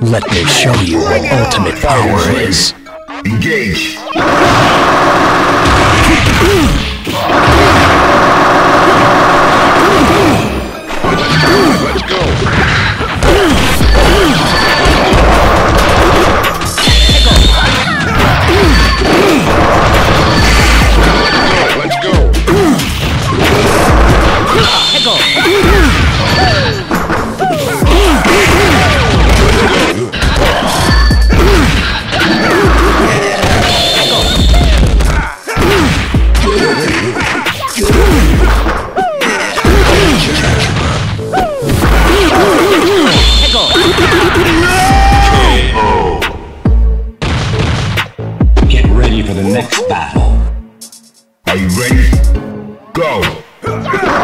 Let me show you what ultimate power is. Engage. For the next battle. Are you ready? Go.